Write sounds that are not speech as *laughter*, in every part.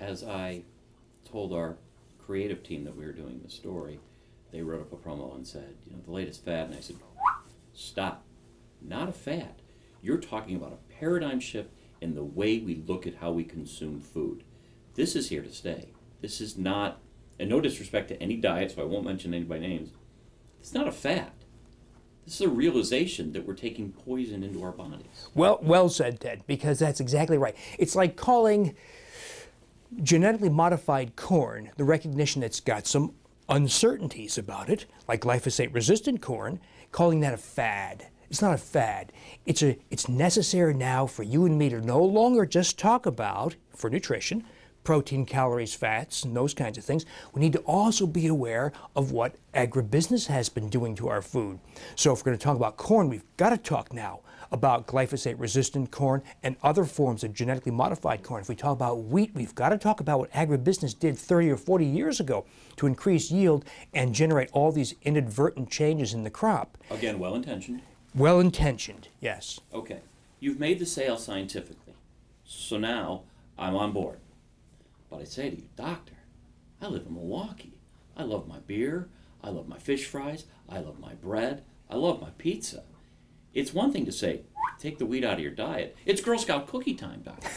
as I told our creative team that we were doing the story, they wrote up a promo and said, you know, the latest fad. And I said, stop. Not a fad. You're talking about a paradigm shift in the way we look at how we consume food. This is here to stay. This is not, and no disrespect to any diet, so I won't mention any by names. It's not a fad. This is a realization that we're taking poison into our bodies. Well, well said, Ted, because that's exactly right. It's like calling genetically modified corn the recognition that's got some uncertainties about it, like glyphosate resistant corn, calling that a fad. It's not a fad. It's, a, it's necessary now for you and me to no longer just talk about, for nutrition, protein, calories, fats, and those kinds of things. We need to also be aware of what agribusiness has been doing to our food. So if we're going to talk about corn, we've got to talk now about glyphosate resistant corn and other forms of genetically modified corn. If we talk about wheat, we've got to talk about what agribusiness did 30 or 40 years ago to increase yield and generate all these inadvertent changes in the crop. Again, well intentioned. Well intentioned, yes. Okay. You've made the sale scientifically. So now I'm on board. But I say to you, Doctor, I live in Milwaukee. I love my beer. I love my fish fries. I love my bread. I love my pizza. It's one thing to say, take the wheat out of your diet. It's Girl Scout cookie time, Doctor.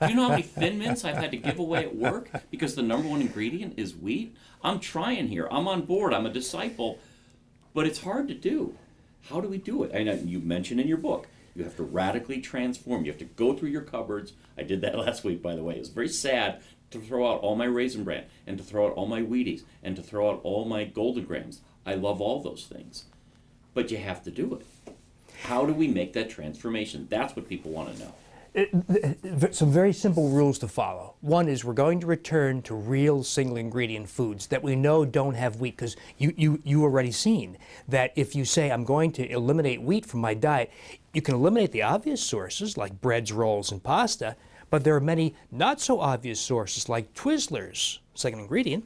Do you know how many *laughs* Thin Mints I've had to give away at work because the number one ingredient is wheat? I'm trying here. I'm on board. I'm a disciple. But it's hard to do. How do we do it? And you mentioned in your book, you have to radically transform. You have to go through your cupboards. I did that *laughs* last week, by the way. It was very sad to throw out all my Raisin Bran and to throw out all my Wheaties and to throw out all my Golden Grahams. I love all those things. But you have to do it. How do we make that transformation? That's what people want to know. Some very simple rules to follow. One is we're going to return to real single ingredient foods that we know don't have wheat because you, you, you already seen that if you say I'm going to eliminate wheat from my diet, you can eliminate the obvious sources like breads, rolls, and pasta, but there are many not so obvious sources like Twizzlers, second ingredient,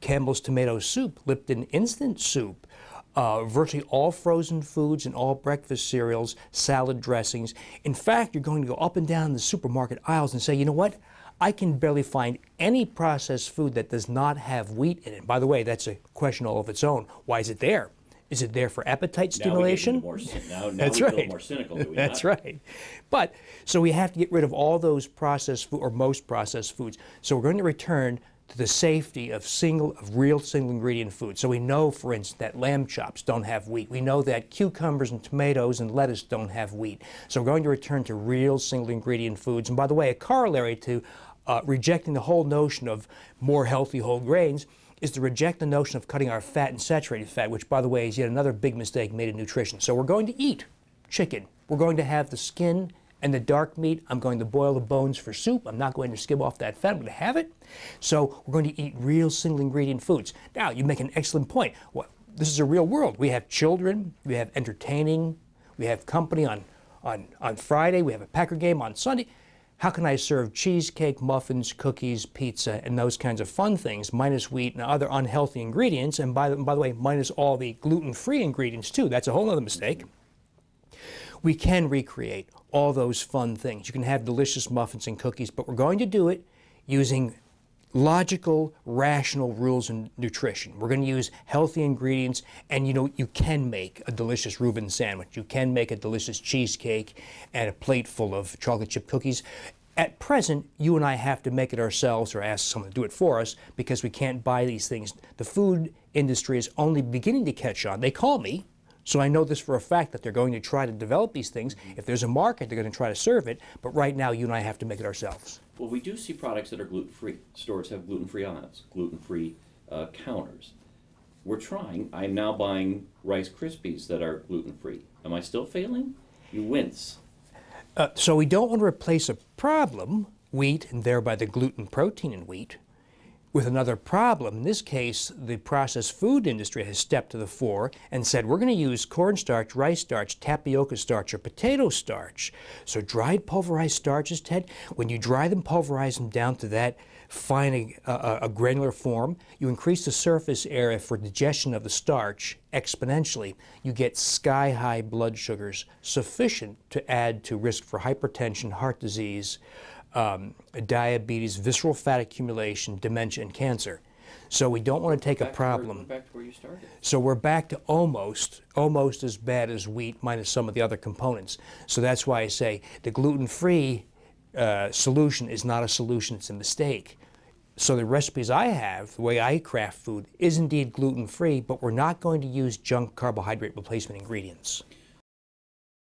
Campbell's tomato soup, Lipton instant soup, uh, virtually all frozen foods and all breakfast cereals, salad dressings. In fact, you're going to go up and down the supermarket aisles and say, you know what? I can barely find any processed food that does not have wheat in it. By the way, that's a question all of its own. Why is it there? Is it there for appetite stimulation? Now, now, *laughs* now That's we right. more cynical, *laughs* That's not? right. But so we have to get rid of all those processed food or most processed foods. So we're going to return to the safety of single, of real single ingredient food. So we know, for instance, that lamb chops don't have wheat. We know that cucumbers and tomatoes and lettuce don't have wheat. So we're going to return to real single ingredient foods. And by the way, a corollary to uh, rejecting the whole notion of more healthy whole grains is to reject the notion of cutting our fat and saturated fat, which, by the way, is yet another big mistake made in nutrition. So we're going to eat chicken. We're going to have the skin and the dark meat, I'm going to boil the bones for soup. I'm not going to skim off that fat. I'm going to have it. So we're going to eat real single ingredient foods. Now, you make an excellent point. Well, this is a real world. We have children, we have entertaining, we have company on, on, on Friday, we have a Packer game on Sunday. How can I serve cheesecake, muffins, cookies, pizza, and those kinds of fun things, minus wheat and other unhealthy ingredients, and by the, by the way, minus all the gluten-free ingredients too? That's a whole other mistake. We can recreate all those fun things. You can have delicious muffins and cookies, but we're going to do it using logical, rational rules in nutrition. We're going to use healthy ingredients, and you know, you can make a delicious Reuben sandwich. You can make a delicious cheesecake and a plate full of chocolate chip cookies. At present, you and I have to make it ourselves or ask someone to do it for us because we can't buy these things. The food industry is only beginning to catch on. They call me so I know this for a fact that they're going to try to develop these things. If there's a market, they're going to try to serve it. But right now, you and I have to make it ourselves. Well, we do see products that are gluten-free. Stores have gluten-free aisles, gluten-free uh, counters. We're trying. I'm now buying Rice Krispies that are gluten-free. Am I still failing? You wince. Uh, so we don't want to replace a problem, wheat, and thereby the gluten protein in wheat, with another problem. In this case, the processed food industry has stepped to the fore and said, we're going to use cornstarch, rice starch, tapioca starch, or potato starch. So dried pulverized starches, Ted, when you dry them, pulverize them down to that fine uh, a granular form, you increase the surface area for digestion of the starch exponentially. You get sky-high blood sugars, sufficient to add to risk for hypertension, heart disease, um, diabetes, visceral fat accumulation, dementia, and cancer. So we don't want to take a Back where- problem. Back to where you started. So we're back to almost, almost as bad as wheat minus some of the other components. So that's why I say the gluten-free uh, solution is not a solution, it's a mistake. So the recipes I have, the way I craft food, is indeed gluten-free, but we're not going to use junk carbohydrate replacement ingredients.